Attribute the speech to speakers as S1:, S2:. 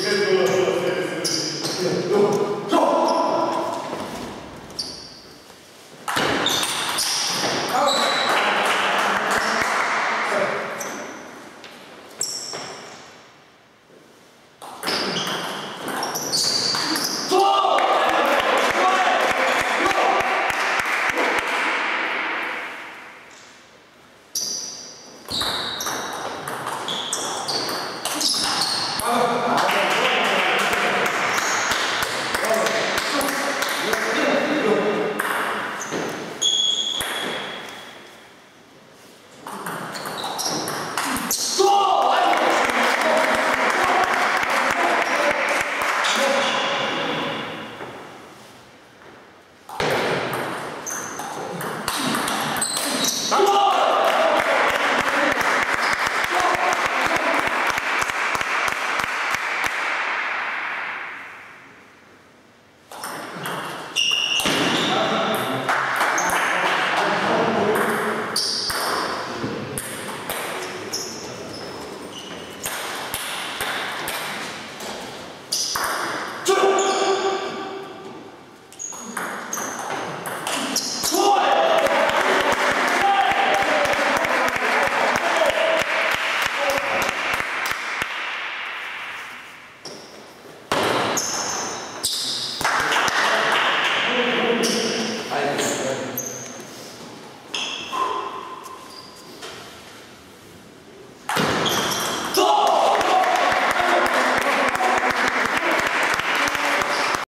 S1: Bravo.